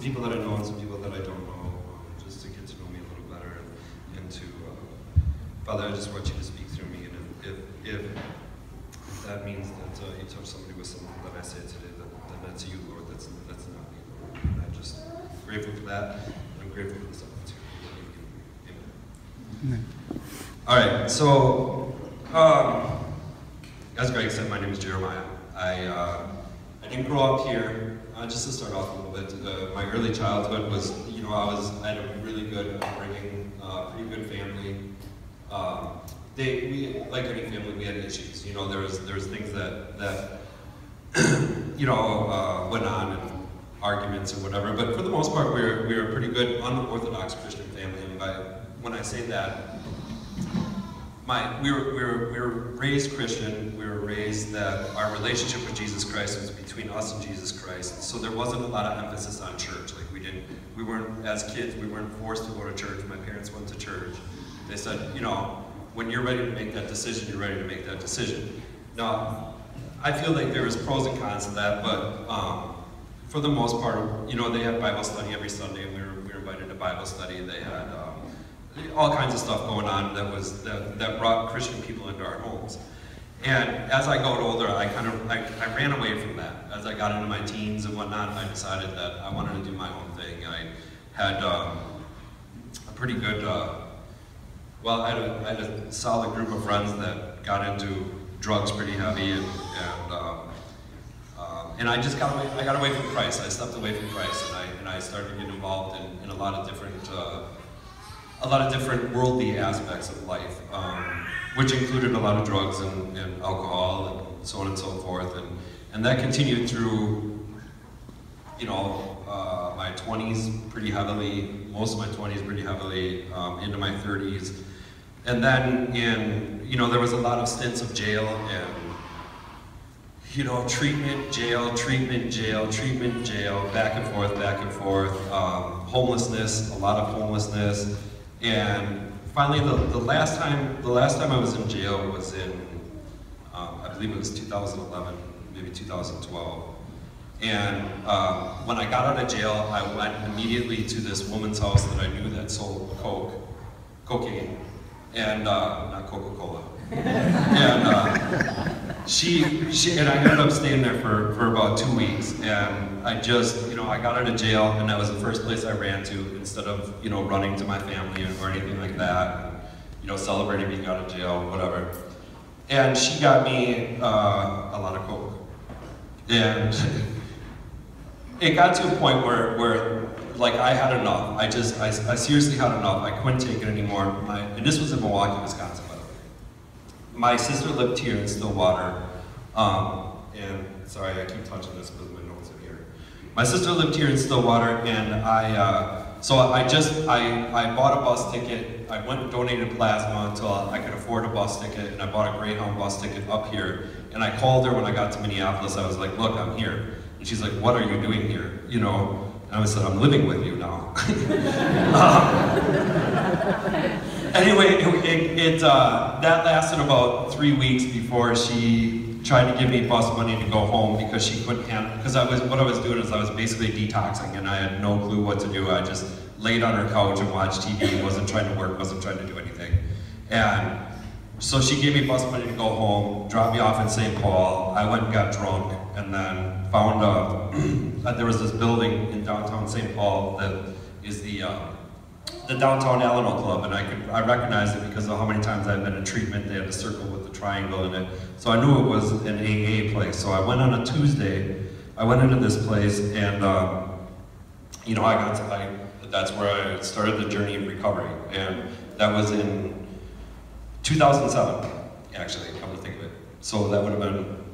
some people that I know and some people that I don't know, um, just to get to know me a little better and, and to, uh, Father, I just want you to speak through me, and if, if, if that means that uh, you touch somebody with something that I say today, then, then that's you, Lord, that's, that's not me, Lord. And I'm just grateful for that, and I'm grateful for this opportunity. Amen. All right, so, um, as Greg said, my name is Jeremiah. I, uh, Didn't grow up here. Uh, just to start off a little bit, uh, my early childhood was, you know, I was I had a really good upbringing, uh, pretty good family. Um, they, we, like any family, we had issues. You know, there was there was things that that you know uh, went on and arguments or whatever. But for the most part, we were we were a pretty good unorthodox Christian family. And by when I say that, my, we, were, we, were, we were raised Christian, we were raised that our relationship with Jesus Christ was between us and Jesus Christ. So there wasn't a lot of emphasis on church. Like we didn't, we weren't, as kids, we weren't forced to go to church. My parents went to church. They said, you know, when you're ready to make that decision, you're ready to make that decision. Now, I feel like there was pros and cons to that, but um, for the most part, you know, they had Bible study every Sunday, and we were, we were invited to Bible study. They had um, all kinds of stuff going on that was that, that brought Christian people into our homes. And as I got older, I kind of I, I ran away from that. As I got into my teens and whatnot, I decided that I wanted to do my own thing. I had um, a pretty good, uh, well, I had, a, I had a solid group of friends that got into drugs pretty heavy, and and, um, um, and I just got away. I got away from Christ. I stepped away from Christ, and I and I started to get involved in, in a lot of different. Uh, a lot of different worldly aspects of life, um, which included a lot of drugs and, and, alcohol and so on and so forth. And, and that continued through, you know, uh, my 20s pretty heavily, most of my 20s pretty heavily, um, into my 30s. And then in, you know, there was a lot of stints of jail and, you know, treatment, jail, treatment, jail, treatment, jail, back and forth, back and forth. Um, homelessness, a lot of homelessness. And finally, the, the last time the last time I was in jail was in, um, I believe it was 2011, maybe 2012. And um, when I got out of jail, I went immediately to this woman's house that I knew that sold coke, cocaine, and uh, not Coca-Cola. and uh, she, she, and I ended up staying there for, for about two weeks. And I just, know, I got out of jail, and that was the first place I ran to instead of, you know, running to my family or anything like that. And, you know, celebrating being out of jail, whatever. And she got me uh, a lot of coke. And it got to a point where, where like I had enough. I just, I, I seriously had enough. I couldn't take it anymore. My, and this was in Milwaukee, Wisconsin, by the way. My sister lived here in Stillwater. Um, and sorry, I keep touching this because my here. My sister lived here in Stillwater, and I, uh, so I just, I, I bought a bus ticket. I went and donated plasma until I could afford a bus ticket, and I bought a Greyhound bus ticket up here. And I called her when I got to Minneapolis. I was like, look, I'm here. And she's like, what are you doing here? You know, and I said, I'm living with you now. um, anyway, it, it, it uh, that lasted about three weeks before she tried to give me bus money to go home because she couldn't handle, because I was, what I was doing is I was basically detoxing and I had no clue what to do. I just laid on her couch and watched TV, wasn't trying to work, wasn't trying to do anything. And so she gave me bus money to go home, dropped me off in St. Paul. I went and got drunk, and then found uh, that there was this building in downtown St. Paul that is the uh, the downtown Alano Club, and I could I recognized it because of how many times I've been in treatment. They had a circle with the triangle in it, so I knew it was an AA place. So I went on a Tuesday. I went into this place, and um, you know I got to, I, that's where I started the journey of recovery, and that was in 2007, actually, come to think of it. So that would have been,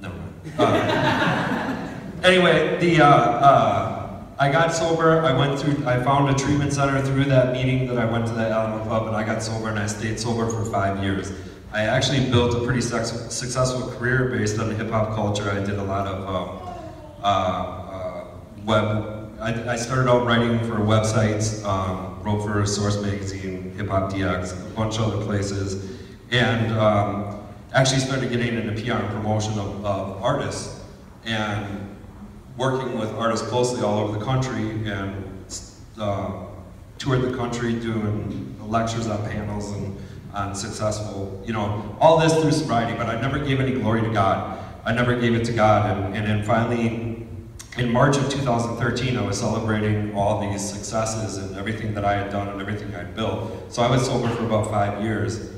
never mind. Uh, anyway, the, uh, uh, I got sober, I went through, I found a treatment center through that meeting that I went to that Alano Club and I got sober and I stayed sober for five years. I actually built a pretty successful career based on hip hop culture. I did a lot of um, uh, uh, web I, I, started out writing for websites, um, wrote for Source Magazine, Hip Hop DX, a bunch of other places, and um, actually started getting into PR and promotion of, of artists. And working with artists closely all over the country and uh, toured the country doing lectures on panels and on successful, you know, all this through sobriety, but I never gave any glory to God. I never gave it to God. And, and then finally, in March of 2013, I was celebrating all these successes and everything that I had done and everything I'd built. So I was sober for about five years.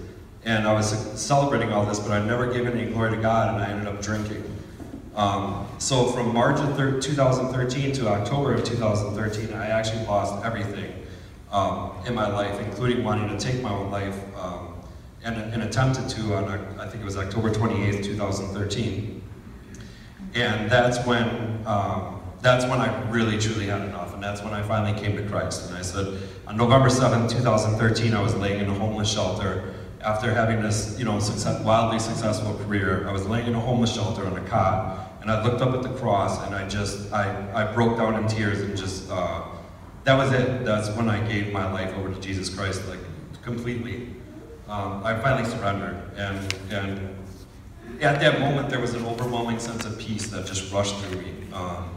And I was celebrating all this, but I never gave any glory to God, and I ended up drinking. Um, so from March of 2013 to October of 2013, I actually lost everything um, in my life, including wanting to take my own life, um, and, and, attempted to on, I think it was October 28th, 2013. And that's when, um, that's when I really truly had enough, and that's when I finally came to Christ. And I said, on November 7th, 2013, I was laying in a homeless shelter after having this, you know, success, wildly successful career. I was laying in a homeless shelter on a cot, and I looked up at the cross and I just, I, I broke down in tears and just, uh, that was it. That's when I gave my life over to Jesus Christ, like completely. Um, I finally surrendered. And, and at that moment, there was an overwhelming sense of peace that just rushed through me. Um,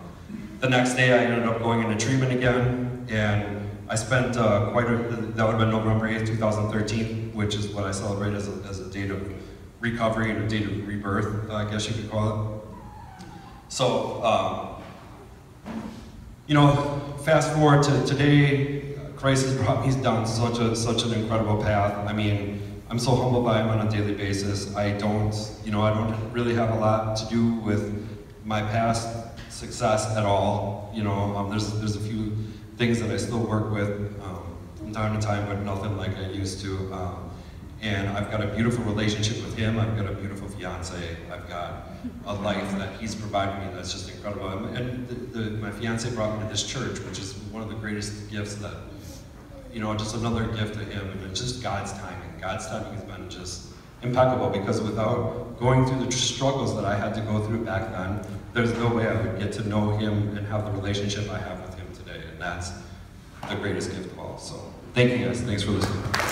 the next day, I ended up going into treatment again, and I spent uh, quite a, that would have been November 8th, 2013, which is what I celebrate as a, as a date of recovery and a date of rebirth, I guess you could call it. So, um, you know, fast forward to today, Christ has brought me down such a such an incredible path. I mean, I'm so humbled by him on a daily basis. I don't, you know, I don't really have a lot to do with my past success at all. You know, um, there's there's a few things that I still work with um, from time to time, but nothing like I used to. Um, and I've got a beautiful relationship with him. I've got a beautiful fiance. I've got a life that he's provided me that's just incredible. And the, the, my fiance brought me to this church, which is one of the greatest gifts that, you know, just another gift to him. And it's just God's timing. God's timing has been just impeccable because without going through the struggles that I had to go through back then, there's no way I would get to know him and have the relationship I have with him today. And that's the greatest gift of all. So thank you guys. Thanks for listening.